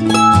Música